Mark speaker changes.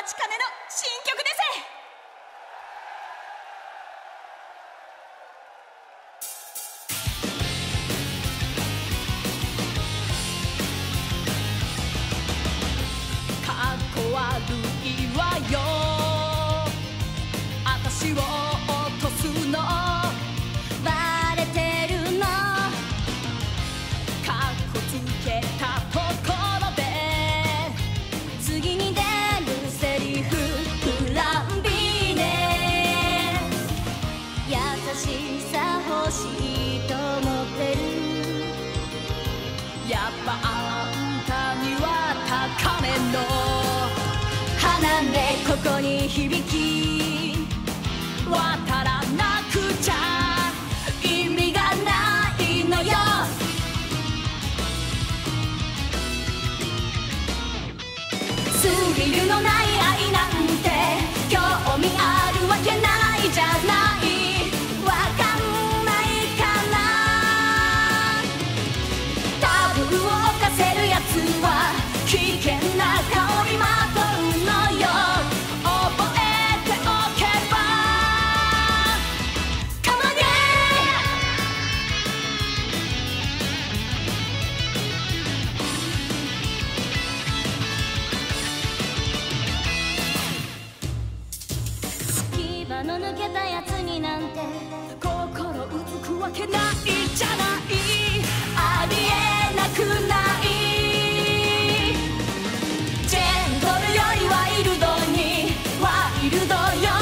Speaker 1: 待ちかねの新曲です。悪しさ欲しいと思ってるやっぱあんたには高めの花でここに響き渡らなくちゃ意味がないのよ。スリルのない愛なんて興味あるわけないじゃん。牙の抜けたやつになんて。心うずくわけないじゃない。ありえなくない。ジェントルよりワイルドに。ワイルドよ。